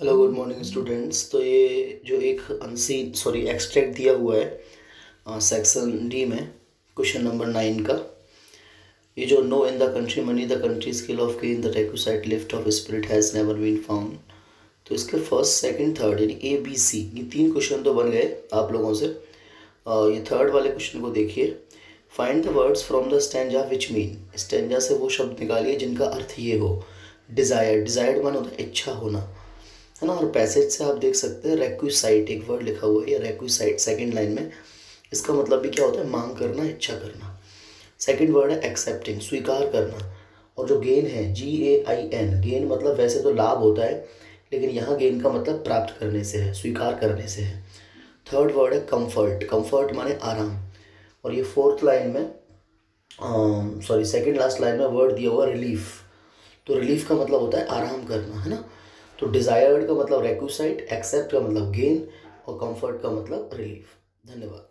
Hello good morning students तो ये जो एक अनसीन सॉरी एक्सट्रैक्ट दिया हुआ है सेक्शन डी में क्वेश्चन नंबर नाइन का ये जो no in the country money the country skill of gain the टेक्यूसाइट lift of spirit has never been found तो इसके फ़र्स्ट सेकंड थर्ड यानी ए बी सी ये तीन क्वेश्चन तो बन गए आप लोगों से। uh, ये थर्ड वाले क्वेश्चन को देखिए। Find the words from the stanza which mean stanza से वो शब्द निकालिए जिनका अर्थ ये हो। डिज़ायर डिज़ायर्ड मन होता है इच्छा होना। है ना, और पैसेज से आप देख सकते हैं रेक्विसाइट एक वर्ड लिखा हुआ है, या रेक्विसाइट सेकंड लाइन में। इसका मतलब भी क्या होता है? मांग करना, इच्छा करना। सेकेंड वर्ड है एक्सेप्टिंग स्वीकार करना। और जो गेन है जी ए आई एन गेन मतलब वैसे तो लाभ होता है, लेकिन यहाँ गेन का मतलब प्राप्त करने से है, स्वीकार करने से है। थर्ड वर्ड है कंफर्ट कंफर्ट माने आराम। और ये फोर्थ लाइन में सॉरी सेकंड लास्ट लाइन में वर्ड दिया हुआ रिलीफ तो रिलीफ का मतलब होता है आराम करना, है ना? तो डिज़ायर्ड का मतलब रेक्यूसाइट एक्सेप्ट का मतलब गेन और कंफर्ट का मतलब रिलीफ धन्यवाद.